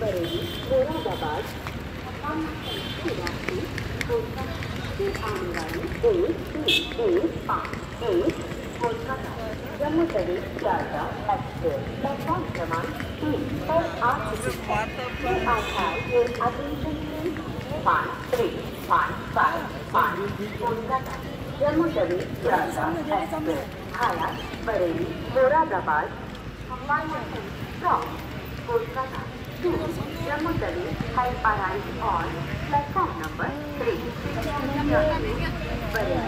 बरेली मुरादाबाद से एक एक पाँच एक कोलकाता जम्मू तवी प्लाजा एक्सप्रेस है one, five, one, Kolkata Jammu Tawi हाया Bareilly Moradabad from to Jammu Tawi has arrived on platform number 3. Baraili, Muradabad.